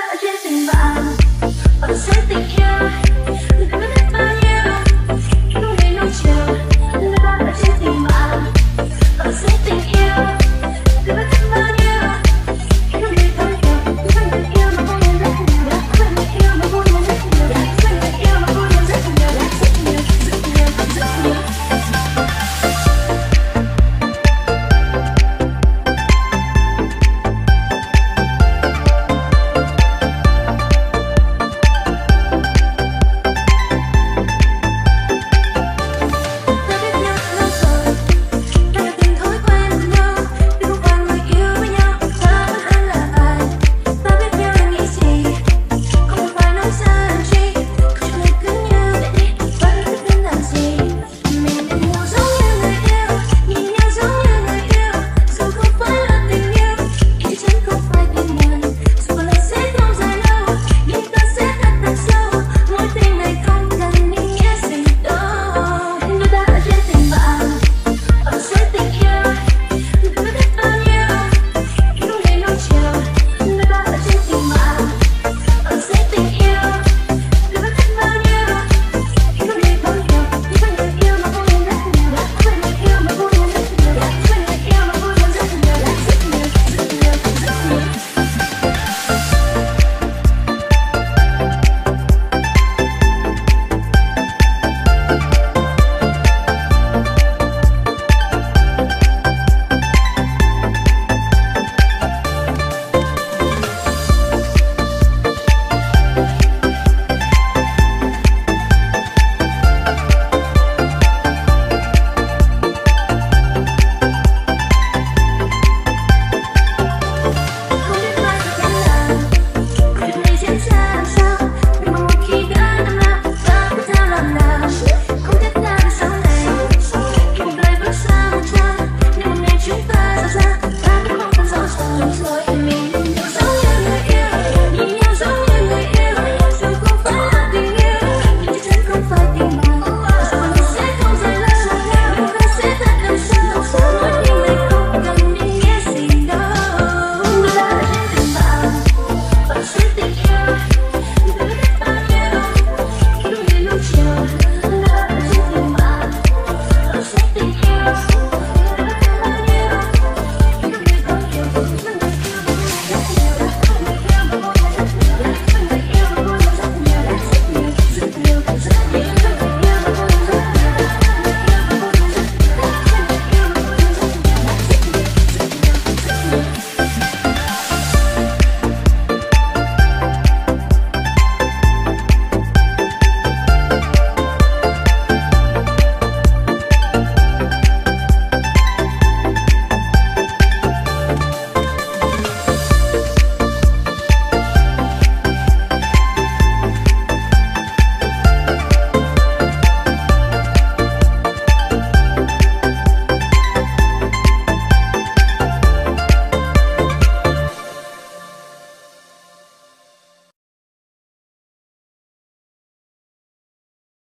ở trên tình bạn. Và sẽ tình yêu.